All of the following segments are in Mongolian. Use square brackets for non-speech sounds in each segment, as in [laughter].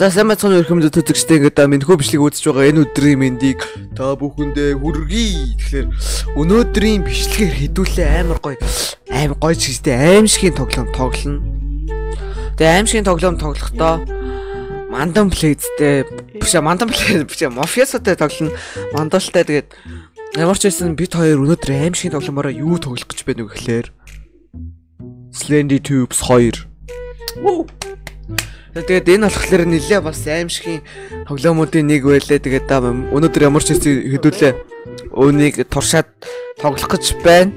За сайн бацхан өрхөмдөд төзөгчтэй ингээд мэдхүү бичлэг үзэж байгаа энэ өдрийн мэндийг та бүхэндээ хүргэе. Тэгэхээр өнөөдрийн бичлэгээр хідүүлээ амар гоё аим гоё ч гэжтэй аимшигын тоглоом тоглоно. Тэгээ аимшигын тоглоом тоглохдоо мандан плейзтэй биш мандан плейз биш мафиастай тоглоно. Мандалтай тэгээд ямар ч байсан бид хоёр өнөөдөр аимшигын тоглоомороо юу тоглох гэж байна вэ гэхээр Slendy Tubes 2. Вуу Тэгээд энэ болохоор нэлээ бас аимшигын тоглоомуудын нэг байлээ. Тэгээд өнөөдөр ямар ч хэсэг хэдүүлээ өөнийг туршаад тоглох гэж байна.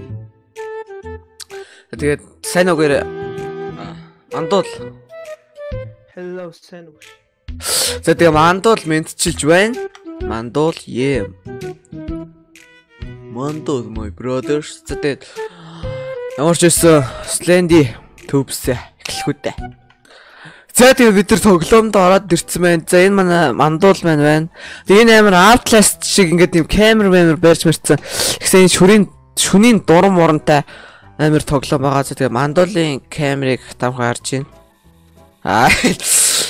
Тэгээд сайн угаар мандуул. Hello сайн уу. За тэгээ мандуул мэдчилж байна. Мандуул yeah. Мандуул my brothers. За тэгээд ямар ч хэсэг Slendy Tubes эхлэх үү. За тэгээ бид нар тоглоомд ороод ирсэн байна. За энэ манай мандуул маань байна. Тэгээ энэ амар Outlast шиг ингээд юм камер мэмэр барьж мэрсэн. Тэгсэн шүрийн шүнийн дурам моронтай амар тоглоом байгаа. За тэгээ мандуулын камерыг харж байна. Аа.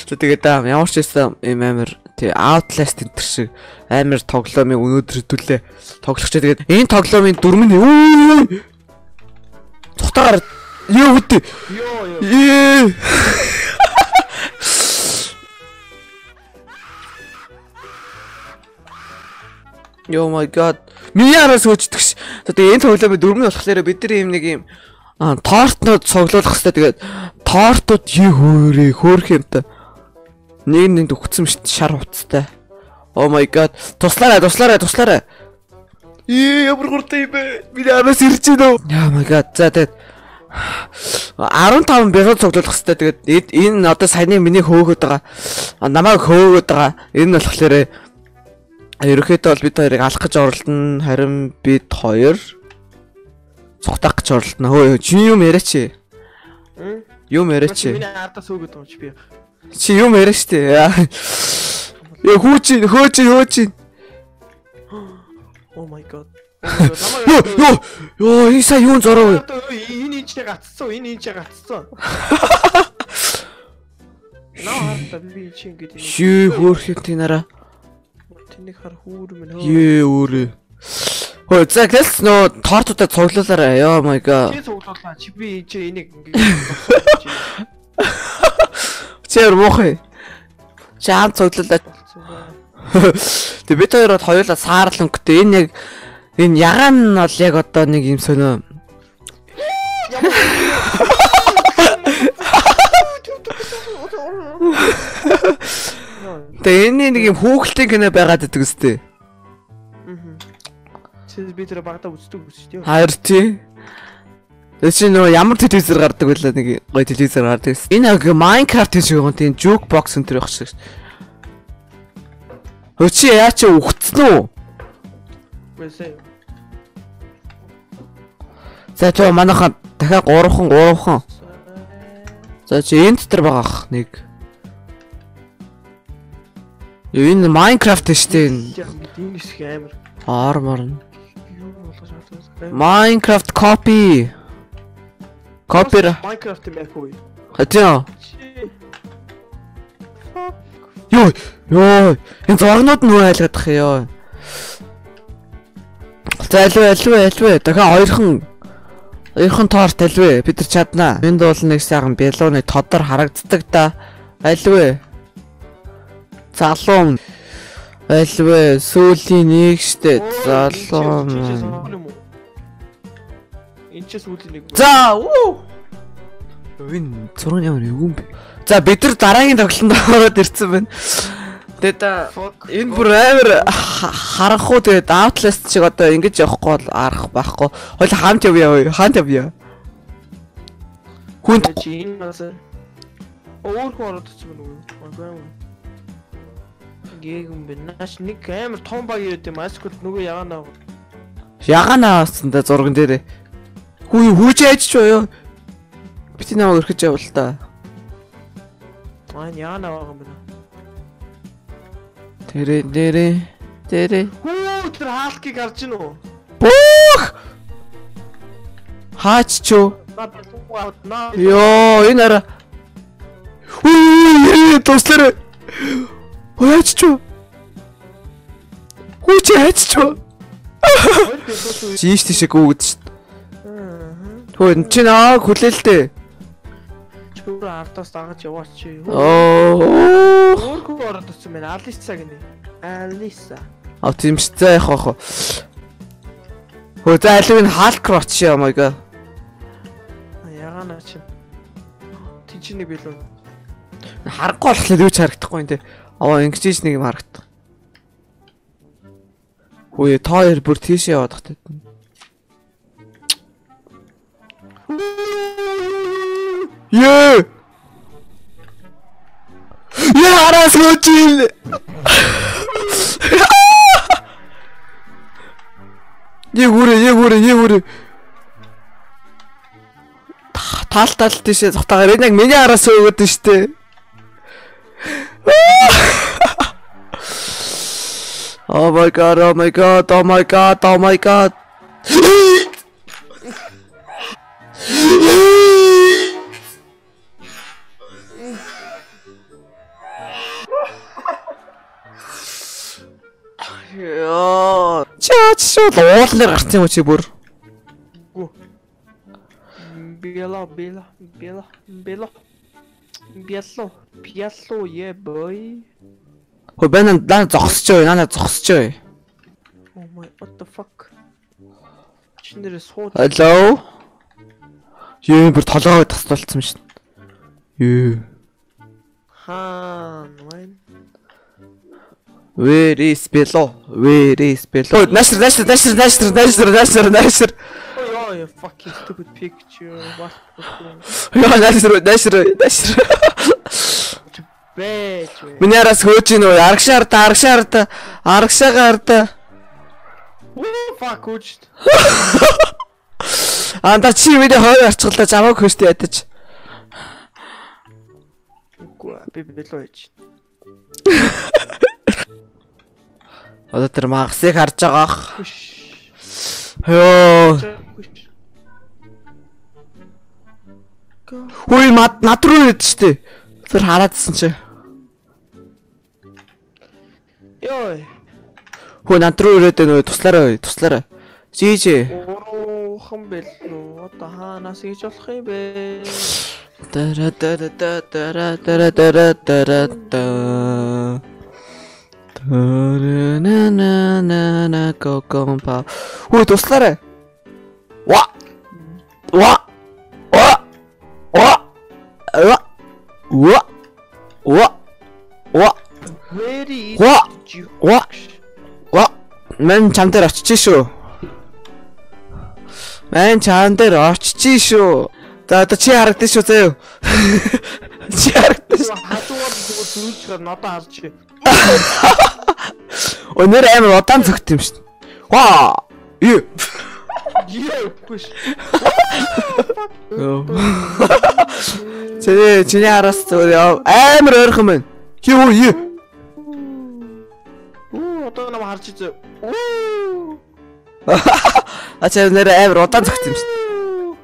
За тэгээ даа ямар ч юм амар тий Outlast энэ шиг амар тоглоомыг өнөөдөр хөтөлөө тоглох ч тэгээд энэ тоглоомын дүрм нь юу Цухтагаар юу хөтэ. Йоо ёо. Yo my god. Миний араас хөөждөгш. Тэгээ энэ тоглоомын дөрмөн болохоор бид нар юм нэг юм тортнууд цуглуулах хэрэгтэй. Тэгээд тортууд юу хөөрэй хөөрх юм та. Нэг нэг өгцөн дээ шар хуцтай. Oh my god. Туслаарай, туслаарай, туслаарай. Ээ ямар гуртай юм бэ? Миний араас ирж уу? Oh my god. За тэгээд 15 бязуу цуглуулах хэрэгтэй. Тэгээд энэ одоо саяны миний хөөгöd байгаа. Намайг хөөгöd байгаа. Энэ нь болохоор Ерөнхийдөө бол бид хоёрыг алах гэж оролдоно. Харин бид хоёр цухтах гэж оролдоно. Хөө чи юм яриач. Юм яриач. Миний ардаас өгöd байгаа чи би. Чи юм яриач тээ. Яа хүүч хөөч хөөч. [gasps] Oh my god. Йоо ёо энэ сая юун зороо вэ? Энэ энэ ч гацсан. Энэ энэ ч гацсан. [laughs] Наа хартаа би чи ингэж. Шүү хөөрхөн тинараа. Тэнийг хар хүүр минь хөө. Ее өөрөө. Хөө за гэлс нөө тортуудаа цуглуулаарай. Ёо my god. Чи цуглуулаа. Чи би чи энийг ингэж. [laughs] Чээр муухай. Чаам цуглуулаа. Тэг бид хоёроо хоёулаа саарлан өнгөтэй энэ яг энэ ягаан нь бол яг одоо нэг юм сонио. Тэгээ энэ нэг юм хүүхэлтэй кино байгаад байдаг үстэй. Аа. Чи би тэр багтаа үздэг үстэй. Хайр тий. Чи нөө ямар телевизээр гардаг байлаа нэг гоё телевизээр гардаг. Энэ яг Minecraft шиг юм тийм jukebox энэ төр байх шиг. Хөө чи яа чи ухцсан уу? Үгүй За тэр манайхан дахиад 3хан 3хан. За чи энэ дотор байгаа нэг. Энэ Minecraft дээ энэ. Энэ хэсэг амар. Armor. Minecraft copy. Copy. Minecraft үү? Хатиа. Йоо, ёо. Энэ зургнууд нь юу айлгадах ёо. За альвэ альвэ альвэ. Дахиад хоёрхан Хоёрхан торт альвэ. Бид нар чаднаа. Энд бол нэг сайхан бялууны тодор харагддаг да. Альвэ залуу альвэ сүүлийн нэг штэ залуу энэ ч сүүлийн нэг за уу! Энэ зураг ямар юм бэ? За бид нар дараагийн тоглолтод ороод ирсэн байна. Тэгээд энэ бүр амар харах уу? Тэгээд Outlast шиг одоо ингэж явахгүй бол арах байхгүй. Хоёул хамт явъя хамт явъя. Хүнд чи энэ бас өөр хүн ороод ирсэн байна уу Гээгүн бэ. Нааш нэг амар том баг ирээд юм. Аскут нөгөө ягаанаа. Ягаанаа авсан да зурган дээрээ. Хүү хүүч айж ч ёо. Бити намайг өрхөж явал та. Аа ягаанаа байгаа юм байна. Тэрэ дээрээ дээрээ. Хүү тэр хаалкийг харж гин үү? Бөх! Хаач ч юу? Йоо энэ ара. Хөөч ч юу? Хөөч яач ч юу? Жиш тийш гүгд ш. Хөөд чи наа хүлээлтээ. Чүр ардаас дагаж яваач чи. Оо. Өөрхөн ороод ирсэн байна. Алиса гинэ. Алиса. А тийм ш за яах вэ? Хөө за аливаа халк руу очие ямайга. Oh Ягаана чи. Тинчнийг билүү. Харахгүй болохоор юу ч харагдахгүй юм те. Аваа ингэж нэг юм харагдах. Хөөе та хоёр бүр тийш яваад тахтай. Ее. Я араас гочил. Нэг үрэ, нэг үрэ, нэг үрэ. Таал таал тийшээ зогтаагаар энэ яг миний араас өгöd нь штэ. [laughs] Oh my god, oh my god, oh my god, oh my god. Яа. Чаа чи шууд уулнаар гарсан юм чи бүр. Бело, бело, бело, бело. Бело, бело, yeah boy. Хөө байна даа зогсож бай, наа зогсож бай. Oh my, what the fuck? Чинээр сууд. Hello. Юу бүр толгойд тасдалцсан шин. Юу. Хаан, вайн. Where is below? Where is below? Нашр, нашр, нашр, нашр, нашр, нашр, нашр. Oh, yeah, fucking stupid picture. What the fuck? Яа, нашр, нашр, нашр. Бэж. Миний араас хөөж ийн үү? Арагшаар та, арагшаар та, арагшаагаар та. Fuck, үуч. [laughs] Анда чи миний хойд арчгалаа заваг хөштэй ядаж. Үгүй би билүү яж. Одоо тэр магасыг харж байгаах. Йоо. Хөөе мад над руу ирээд штэ. Тэр хараадсэн чи. Йой. Хөө над руу ирээд нөө туслаарай, туслаарай. Жижи. Уухан бэлнү. Одоо хаанаас ийж болох юм бэ? Дара дара дара дара дара дара дара. Дара на на на на го го па. Хөө туслаарай. Ва. Ва. Мэн чам дээр очиж шүү. Мэн чам дээр очиж шүү. За одоо чи харагдсан шүү заяа. [laughs] Чи харагдсан шүү. Хадуугаар зүгээр зүрхгээр надад харж. Өнөр амар удаан зөгт юм шүү. Ва. Юу. Яа, хүш. Чиний чиний араас зүгээр. Амар ойрхон байна. Юу юу. Харж үзээ. Ачаа [laughs] нэр амар удаан зөгт юм шүү.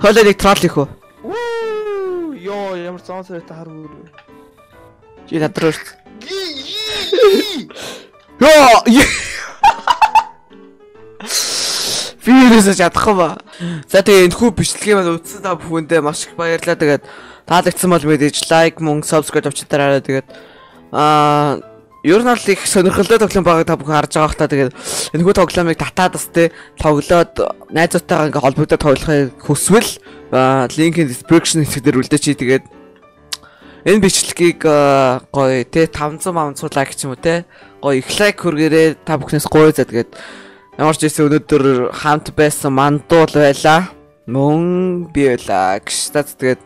Хоолой нэг трол их үү? Оо. Йоо, ямар зам сарайтай харав үү. Чи над руу шүү. Йоо. Фирээс чадахгүй ба. За тэгээ энэ хүү бичлэгээ маань үзсэн та бүхэндээ маш их баярлалаа. Тэгээд таалагдсан бол мэдээж лайк, мөн subscribe авчираарай. Тэгээд аа Ер нь бол их сонирхолтой тоглоом байгааг та бүхэн харж байгаа хта тэгээд энэ хүү тоглоомыг татаад бас те тоглоод найзуудтайгаа ингээ холбогдоод тоглохыг хүсвэл линкийн description хэсгээр үлдээч чи тэгээд энэ бичлэгийг гоё те 500 500 лайк ч юм уу те. Гоё их лайк хүргээрээ та бүхнээс гоё за тэгээд ямар ч байсан өнөөдөр хамт байсан мандуул байла. Мөн би байла гэж та. Тэгээд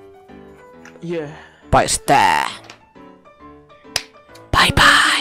Yeah. баяртай. Бай бай